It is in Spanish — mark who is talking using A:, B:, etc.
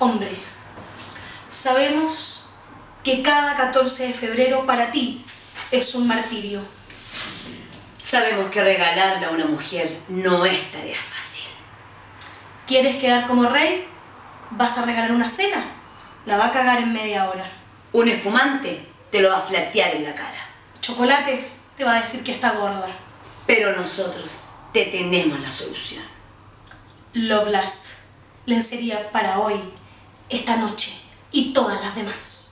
A: Hombre, sabemos que cada 14 de febrero para ti es un martirio.
B: Sabemos que regalarle a una mujer no es tarea fácil.
A: ¿Quieres quedar como rey? ¿Vas a regalar una cena? La va a cagar en media hora.
B: Un espumante te lo va a flatear en la cara.
A: Chocolates te va a decir que está gorda.
B: Pero nosotros te tenemos la solución.
A: Love Last, lencería para hoy, esta noche y todas las demás.